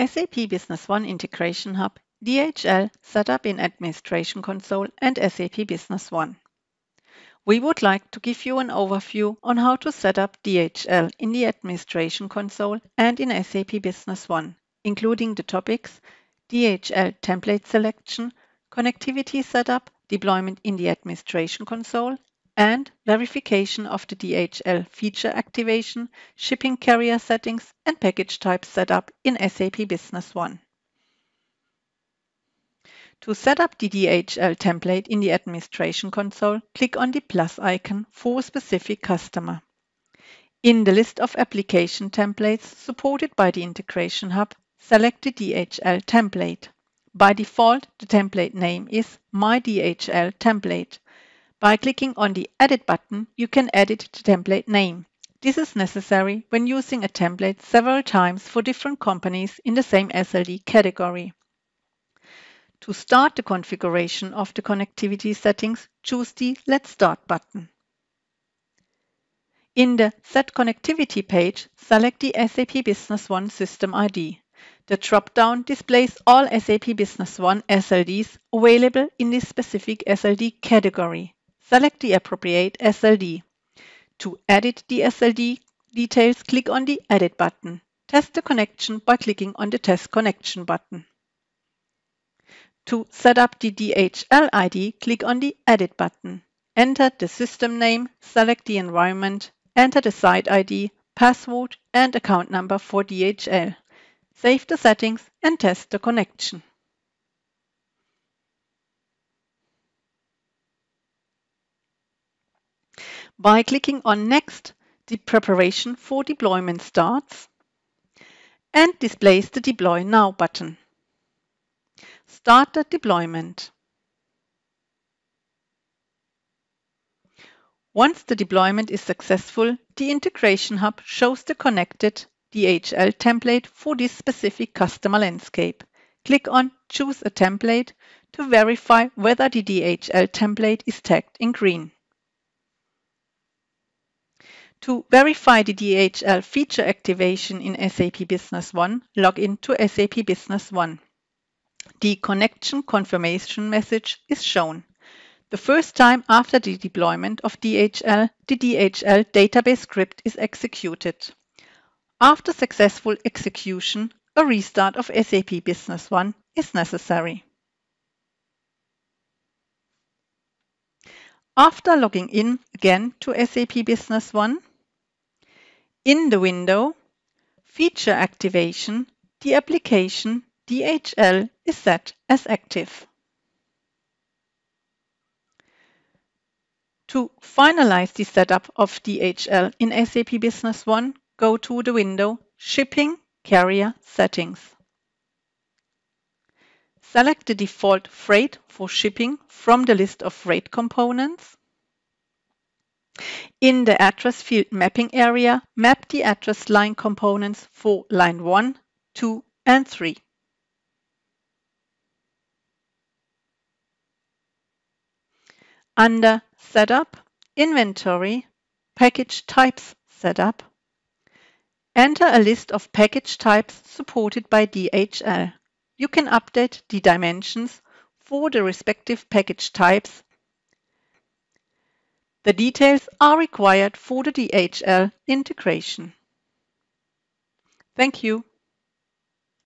SAP Business One Integration Hub DHL setup in Administration Console and SAP Business One. We would like to give you an overview on how to set up DHL in the Administration Console and in SAP Business One, including the topics DHL template selection, connectivity setup, deployment in the Administration Console, and verification of the DHL feature activation, shipping carrier settings, and package type setup in SAP Business One. To set up the DHL template in the Administration Console, click on the plus icon for a specific customer. In the list of application templates supported by the Integration Hub, select the DHL template. By default, the template name is My DHL template by clicking on the Edit button, you can edit the template name. This is necessary when using a template several times for different companies in the same SLD category. To start the configuration of the connectivity settings, choose the Let's Start button. In the Set Connectivity page, select the SAP Business One System ID. The drop-down displays all SAP Business One SLDs available in this specific SLD category select the appropriate SLD. To edit the SLD details, click on the Edit button. Test the connection by clicking on the Test Connection button. To set up the DHL ID, click on the Edit button. Enter the system name, select the environment, enter the site ID, password and account number for DHL. Save the settings and test the connection. By clicking on Next, the preparation for deployment starts and displays the Deploy Now button. Start the deployment. Once the deployment is successful, the Integration Hub shows the connected DHL template for this specific customer landscape. Click on Choose a template to verify whether the DHL template is tagged in green. To verify the DHL feature activation in SAP Business One, log in to SAP Business One. The connection confirmation message is shown. The first time after the deployment of DHL, the DHL database script is executed. After successful execution, a restart of SAP Business One is necessary. After logging in again to SAP Business One, in the window Feature Activation, the application DHL is set as active. To finalize the setup of DHL in SAP Business One, go to the window Shipping Carrier Settings. Select the default freight for shipping from the list of freight components in the address field mapping area, map the address line components for line 1, 2, and 3. Under Setup, Inventory, Package Types Setup, enter a list of package types supported by DHL. You can update the dimensions for the respective package types the details are required for the DHL integration. Thank you.